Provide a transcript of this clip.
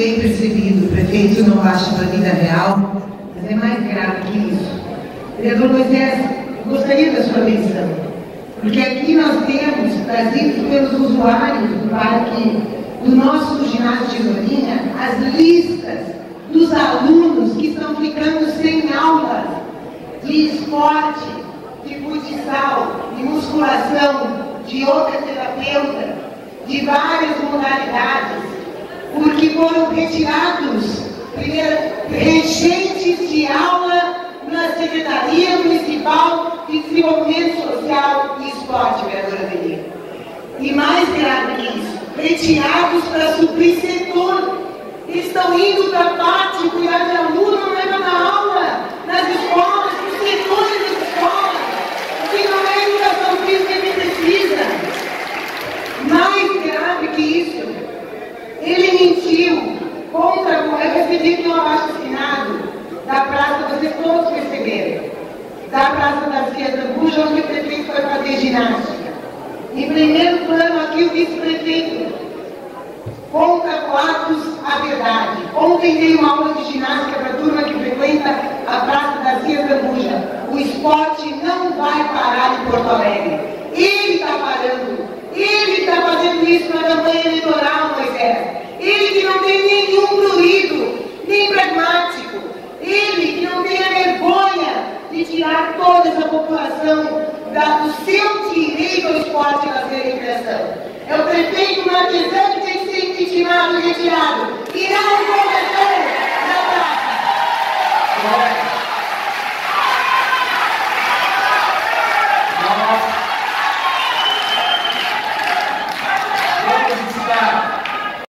bem percebido, prefeito não baixa para a vida real, mas é mais grave que isso. Vereador Moisés, gostaria da sua menção, porque aqui nós temos, trazidos pelos usuários do parque, do nosso ginásio de Lourinha, as listas dos alunos que estão ficando sem aulas de esporte, de futsal, de musculação, de yoga terapeuta, de várias modalidades, porque foram retirados, primeiro, regentes de aula na Secretaria Municipal de Desenvolvimento Social e Esporte, vereadora Benita. E mais grave que isso, retirados para suprir setor. Estão indo para a parte cuidar de aluno, não leva na aula, nas escolas, nos setores das escolas, que não é a educação física que precisa. Mais grave que isso, contra, eu recebi aqui um abaixo assinado da praça, vocês todos receberam, da Praça da Cia Zambuja, onde o prefeito foi fazer ginástica. Em primeiro plano aqui o vice-prefeito conta coatos a verdade. Ontem dei uma aula de ginástica para a turma que frequenta a Praça da Cia Zambuja. O esporte não vai parar em Porto Alegre. Ele está parando. Ele está fazendo isso na campanha eleitoral, Moisés. Ele que não tem nenhum prurido, nem pragmático. Ele que não tem a vergonha de tirar toda essa população da, do seu direito ao esporte e lazer e recreação. É o prefeito Marquesão que tem que ser impeachmentado e retirado. E não praça.